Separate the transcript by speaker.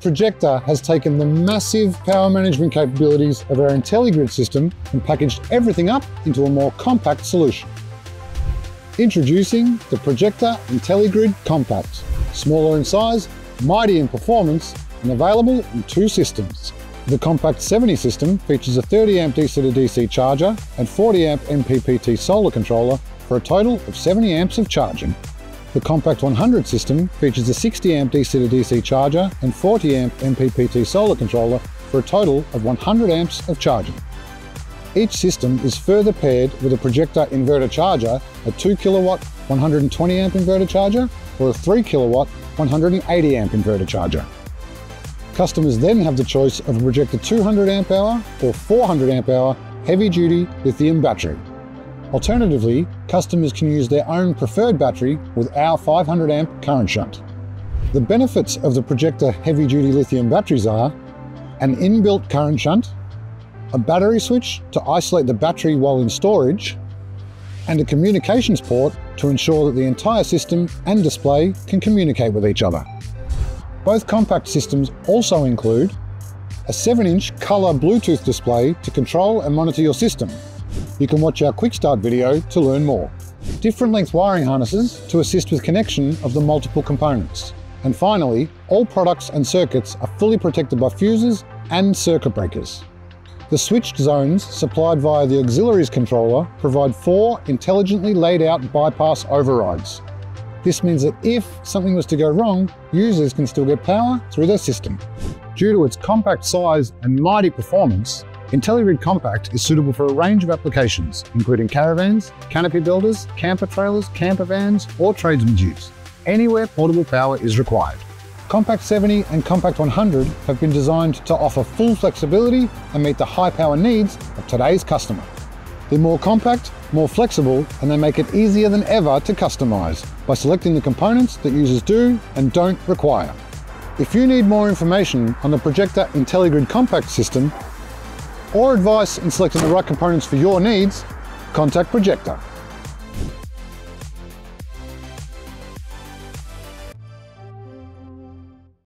Speaker 1: Projecta has taken the massive power management capabilities of our IntelliGrid system and packaged everything up into a more compact solution. Introducing the Projecta IntelliGrid Compact. Smaller in size, mighty in performance, and available in two systems. The Compact 70 system features a 30 amp DC to DC charger and 40 amp MPPT solar controller for a total of 70 amps of charging. The Compact 100 system features a 60 amp DC to DC charger and 40 amp MPPT solar controller for a total of 100 amps of charging. Each system is further paired with a Projecta inverter charger, a 2 kilowatt 120 amp inverter charger, or a 3 kilowatt 180 amp inverter charger. Customers then have the choice of a Projecta 200 amp hour or 400 amp hour heavy duty lithium battery. Alternatively, customers can use their own preferred battery with our 500 amp current shunt. The benefits of the Projecta heavy duty lithium batteries are an inbuilt current shunt, a battery switch to isolate the battery while in storage, and a communications port to ensure that the entire system and display can communicate with each other. Both compact systems also include a 7-inch colour Bluetooth display to control and monitor your system, you can watch our quick start video to learn more. Different length wiring harnesses to assist with connection of the multiple components. And finally, all products and circuits are fully protected by fuses and circuit breakers. The switched zones supplied via the auxiliaries controller provide four intelligently laid out bypass overrides. This means that if something was to go wrong, users can still get power through their system. Due to its compact size and mighty performance, IntelliGrid Compact is suitable for a range of applications, including caravans, canopy builders, camper trailers, camper vans, or tradesmen's use. Anywhere portable power is required. Compact 70 and Compact 100 have been designed to offer full flexibility and meet the high power needs of today's customer. They're more compact, more flexible, and they make it easier than ever to customize by selecting the components that users do and don't require. If you need more information on the Projecta IntelliGrid Compact system, or advice in selecting the right components for your needs, contact Projecta.